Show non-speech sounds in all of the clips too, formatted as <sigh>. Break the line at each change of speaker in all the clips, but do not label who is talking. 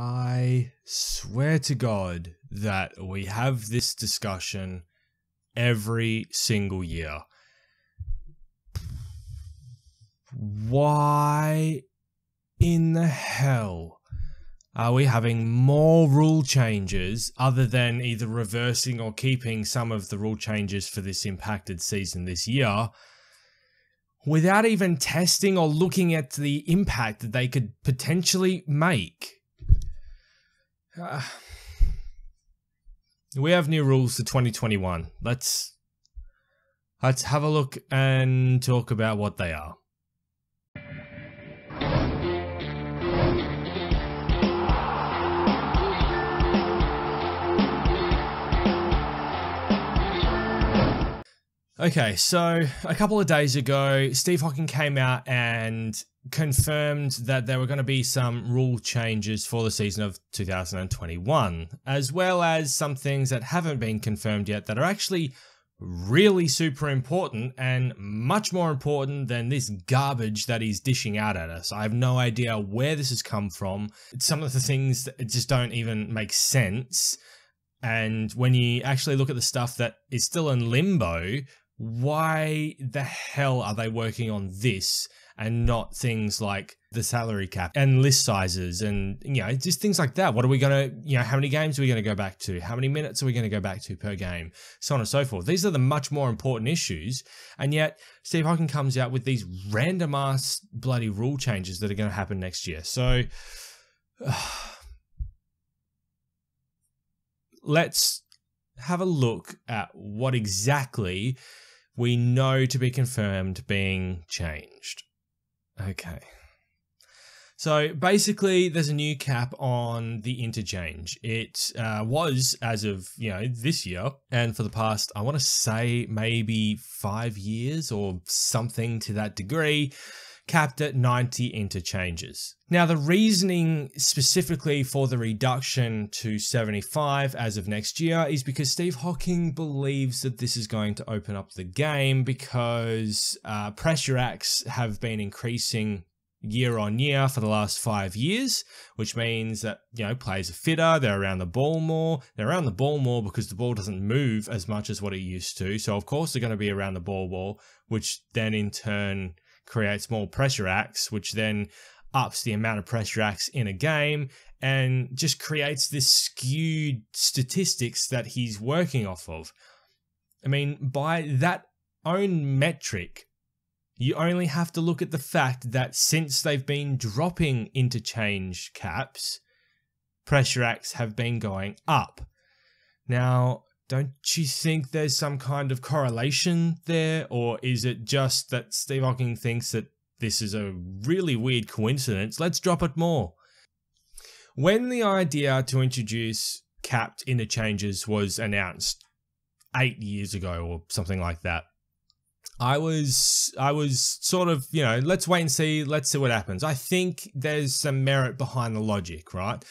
I swear to God that we have this discussion every single year. Why in the hell are we having more rule changes other than either reversing or keeping some of the rule changes for this impacted season this year without even testing or looking at the impact that they could potentially make? Uh, we have new rules for 2021. Let's let's have a look and talk about what they are. Okay, so a couple of days ago, Steve Hocking came out and confirmed that there were going to be some rule changes for the season of 2021, as well as some things that haven't been confirmed yet that are actually really super important and much more important than this garbage that he's dishing out at us. I have no idea where this has come from. Some of the things just don't even make sense. And when you actually look at the stuff that is still in limbo, why the hell are they working on this and not things like the salary cap and list sizes and you know just things like that. What are we going to you know how many games are we going to go back to? How many minutes are we going to go back to per game? So on and so forth. These are the much more important issues. And yet steve hocking comes out with these random ass bloody rule changes that are going to happen next year. So uh, <sighs> let's have a look at what exactly we know to be confirmed being changed. Okay. So basically, there's a new cap on the interchange. It uh, was as of you know this year, and for the past I want to say maybe five years or something to that degree capped at 90 interchanges. Now, the reasoning specifically for the reduction to 75 as of next year is because Steve Hocking believes that this is going to open up the game because uh, pressure acts have been increasing year on year for the last five years, which means that, you know, players are fitter, they're around the ball more, they're around the ball more because the ball doesn't move as much as what it used to. So, of course, they're going to be around the ball more, which then in turn creates more pressure acts, which then ups the amount of pressure acts in a game and just creates this skewed statistics that he's working off of. I mean, by that own metric, you only have to look at the fact that since they've been dropping interchange caps, pressure acts have been going up. Now, don't you think there's some kind of correlation there? Or is it just that Steve Hocking thinks that this is a really weird coincidence? Let's drop it more. When the idea to introduce capped interchanges was announced eight years ago or something like that, I was I was sort of, you know, let's wait and see, let's see what happens. I think there's some merit behind the logic, right?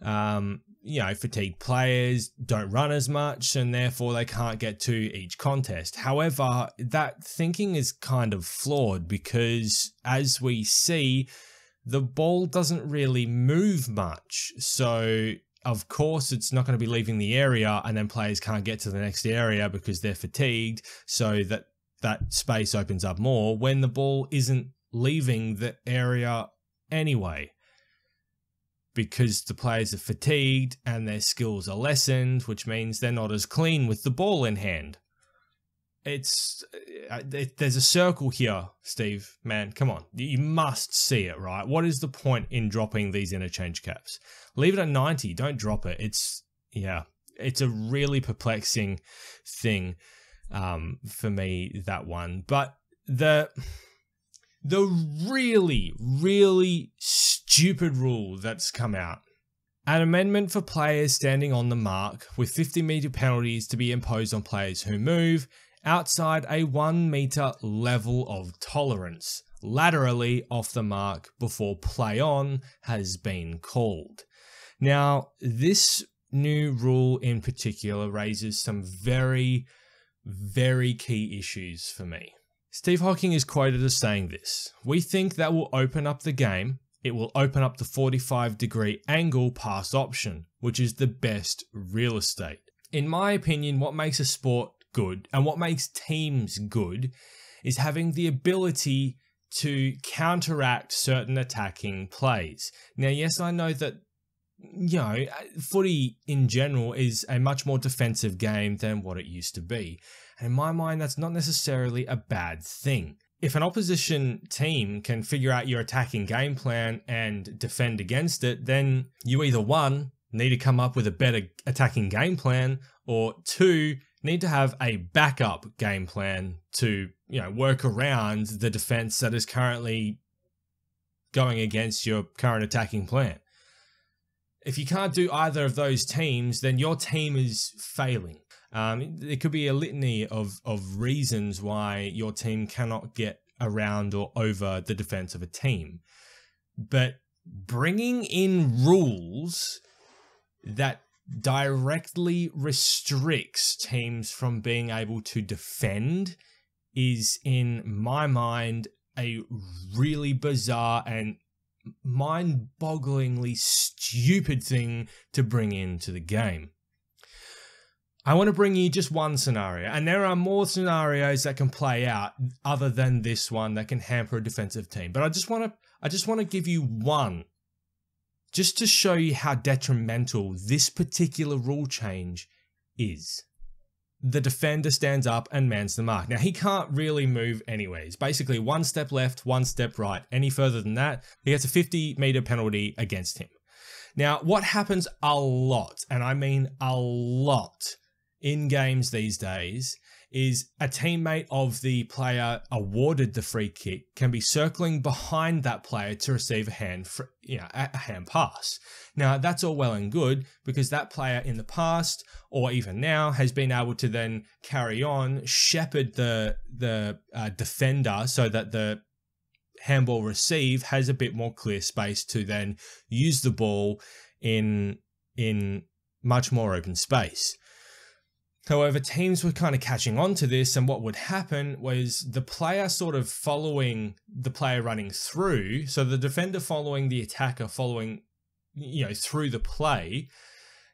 Um, you know, fatigued players don't run as much and therefore they can't get to each contest. However, that thinking is kind of flawed because as we see, the ball doesn't really move much. So, of course, it's not going to be leaving the area and then players can't get to the next area because they're fatigued. So that that space opens up more when the ball isn't leaving the area anyway because the players are fatigued and their skills are lessened, which means they're not as clean with the ball in hand. It's uh, it, there's a circle here, Steve. Man, come on, you must see it, right? What is the point in dropping these interchange caps? Leave it at ninety. Don't drop it. It's yeah, it's a really perplexing thing um, for me that one. But the the really, really stupid rule that's come out. An amendment for players standing on the mark with 50 metre penalties to be imposed on players who move outside a 1 metre level of tolerance laterally off the mark before play on has been called. Now, this new rule in particular raises some very, very key issues for me. Steve Hocking is quoted as saying this We think that will open up the game it will open up the 45 degree angle pass option, which is the best real estate. In my opinion, what makes a sport good and what makes teams good is having the ability to counteract certain attacking plays. Now, yes, I know that you know, footy in general is a much more defensive game than what it used to be. And in my mind, that's not necessarily a bad thing. If an opposition team can figure out your attacking game plan and defend against it, then you either one, need to come up with a better attacking game plan, or two, need to have a backup game plan to, you know, work around the defense that is currently going against your current attacking plan. If you can't do either of those teams, then your team is failing. Um, there could be a litany of, of reasons why your team cannot get around or over the defense of a team. But bringing in rules that directly restricts teams from being able to defend is, in my mind, a really bizarre and mind bogglingly stupid thing to bring into the game. I want to bring you just one scenario, and there are more scenarios that can play out other than this one that can hamper a defensive team. But I just want to I just want to give you one just to show you how detrimental this particular rule change is. The defender stands up and mans the mark. Now, he can't really move anyways. Basically, one step left, one step right. Any further than that, he gets a 50 meter penalty against him. Now, what happens a lot, and I mean a lot, in games these days is a teammate of the player awarded the free kick can be circling behind that player to receive a hand, you know, a hand pass. Now that's all well and good because that player in the past or even now has been able to then carry on, shepherd the the uh, defender so that the handball receive has a bit more clear space to then use the ball in in much more open space. However, teams were kind of catching on to this, and what would happen was the player sort of following the player running through, so the defender following the attacker following, you know, through the play.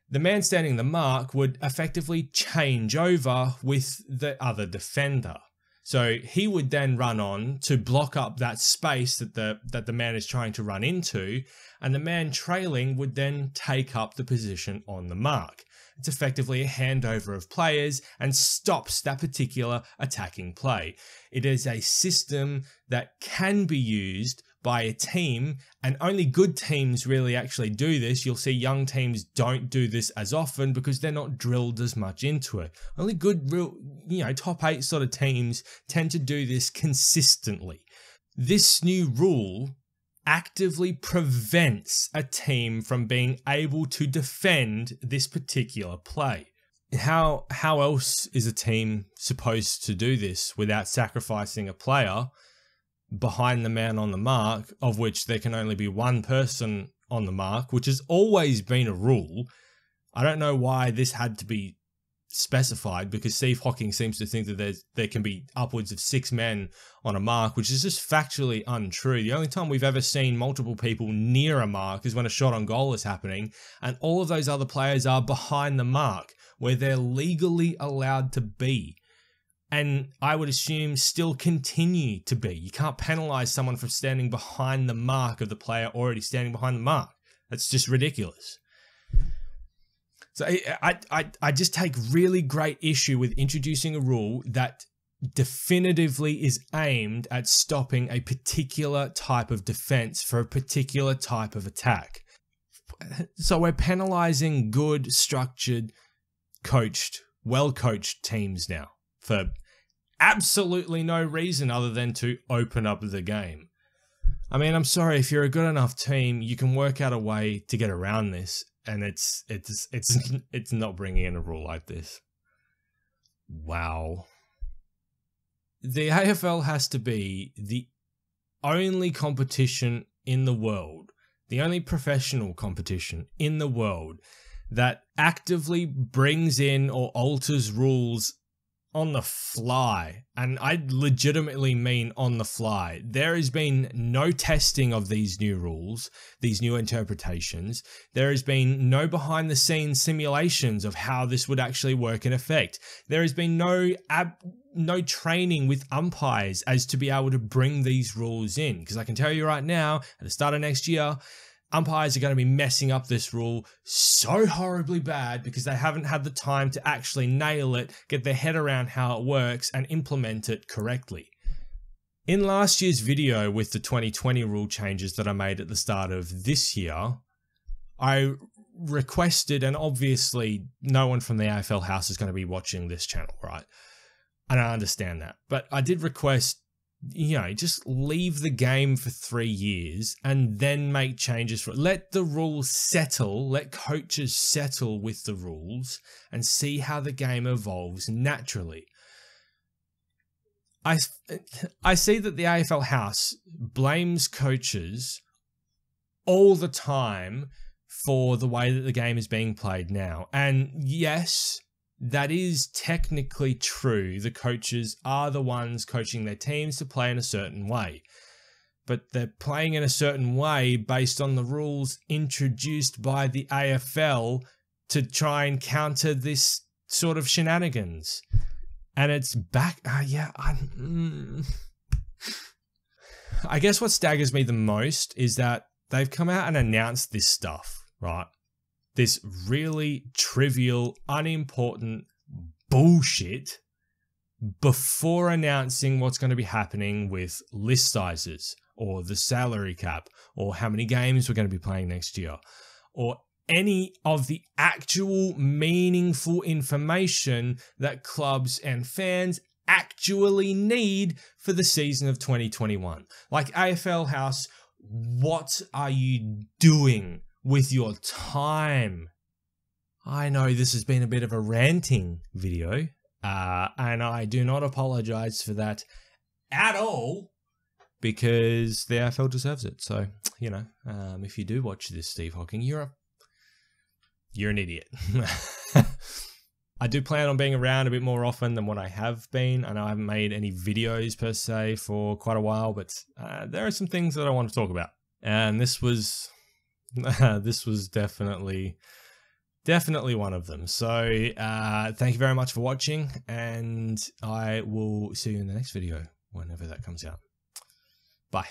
The man standing the mark would effectively change over with the other defender. So he would then run on to block up that space that the that the man is trying to run into, and the man trailing would then take up the position on the mark. It's effectively a handover of players and stops that particular attacking play. It is a system that can be used by a team, and only good teams really actually do this. You'll see young teams don't do this as often because they're not drilled as much into it. Only good, real, you know, top eight sort of teams tend to do this consistently. This new rule actively prevents a team from being able to defend this particular play. How how else is a team supposed to do this without sacrificing a player behind the man on the mark, of which there can only be one person on the mark, which has always been a rule. I don't know why this had to be specified because Steve Hocking seems to think that there's there can be upwards of six men on a mark, which is just factually untrue. The only time we've ever seen multiple people near a mark is when a shot on goal is happening, and all of those other players are behind the mark where they're legally allowed to be. And I would assume still continue to be. You can't penalize someone for standing behind the mark of the player already standing behind the mark. That's just ridiculous. So I, I, I just take really great issue with introducing a rule that definitively is aimed at stopping a particular type of defense for a particular type of attack. So we're penalizing good, structured, coached, well coached teams now for absolutely no reason other than to open up the game. I mean, I'm sorry, if you're a good enough team, you can work out a way to get around this and it's it's it's <laughs> it's not bringing in a rule like this. Wow. The AFL has to be the only competition in the world, the only professional competition in the world that actively brings in or alters rules on the fly, and I legitimately mean on the fly. There has been no testing of these new rules, these new interpretations. There has been no behind the scenes simulations of how this would actually work in effect. There has been no ab no training with umpires as to be able to bring these rules in. Because I can tell you right now, at the start of next year, umpires are going to be messing up this rule so horribly bad because they haven't had the time to actually nail it, get their head around how it works, and implement it correctly. In last year's video with the 2020 rule changes that I made at the start of this year, I requested, and obviously no one from the AFL house is going to be watching this channel, right? And I understand that. But I did request you know, just leave the game for three years and then make changes for it. Let the rules settle, let coaches settle with the rules and see how the game evolves naturally. I, I see that the AFL House blames coaches all the time for the way that the game is being played now. And yes, that is technically true. The coaches are the ones coaching their teams to play in a certain way. But they're playing in a certain way based on the rules introduced by the AFL to try and counter this sort of shenanigans. And it's back. Uh, yeah, mm. I guess what staggers me the most is that they've come out and announced this stuff, right? This really trivial, unimportant bullshit before announcing what's going to be happening with list sizes or the salary cap or how many games we're going to be playing next year or any of the actual meaningful information that clubs and fans actually need for the season of 2021. Like AFL House, what are you doing with your time. I know this has been a bit of a ranting video, uh, and I do not apologize for that at all because the AFL deserves it. So, you know, um, if you do watch this, Steve Hocking, you're a you're an idiot. <laughs> I do plan on being around a bit more often than what I have been. I know I haven't made any videos per se for quite a while, but uh, there are some things that I want to talk about. And this was <laughs> this was definitely definitely one of them. So uh, thank you very much for watching, and I will see you in the next video whenever that comes out. Bye.